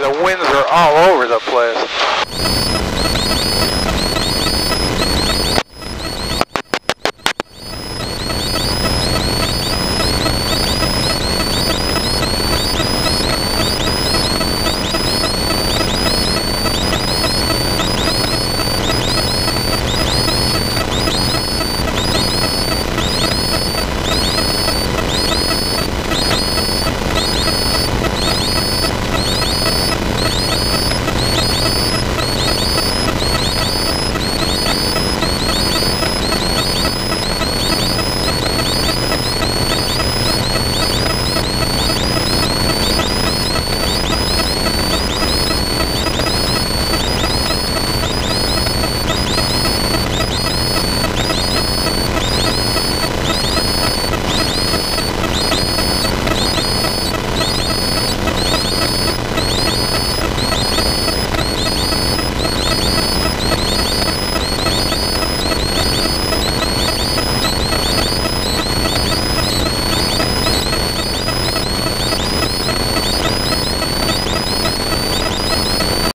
the winds are all over the place.